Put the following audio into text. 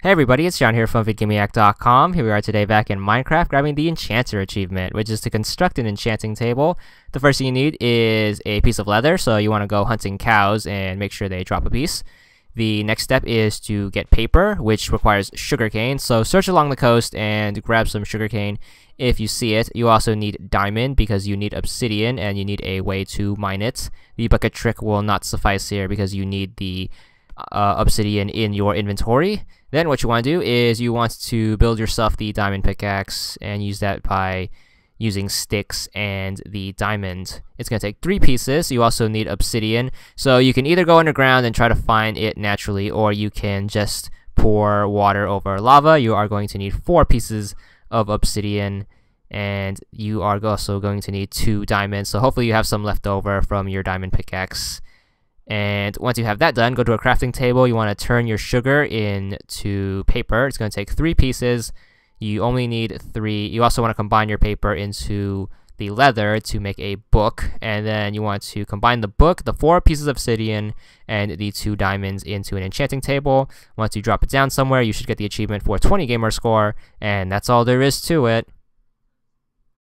Hey everybody, it's John here from VidGamiac.com. Here we are today back in Minecraft grabbing the Enchanter achievement, which is to construct an enchanting table. The first thing you need is a piece of leather, so you want to go hunting cows and make sure they drop a piece. The next step is to get paper, which requires sugarcane, so search along the coast and grab some sugarcane if you see it. You also need diamond because you need obsidian and you need a way to mine it. The bucket trick will not suffice here because you need the uh, obsidian in your inventory. Then what you want to do is you want to build yourself the diamond pickaxe and use that by using sticks and the diamond. It's going to take three pieces. You also need obsidian. So you can either go underground and try to find it naturally or you can just pour water over lava. You are going to need four pieces of obsidian and you are also going to need two diamonds. So hopefully you have some left over from your diamond pickaxe. And once you have that done, go to a crafting table. You want to turn your sugar into paper. It's going to take three pieces. You only need three. You also want to combine your paper into the leather to make a book. And then you want to combine the book, the four pieces of obsidian, and the two diamonds into an enchanting table. Once you drop it down somewhere, you should get the achievement for 20 gamer score. And that's all there is to it.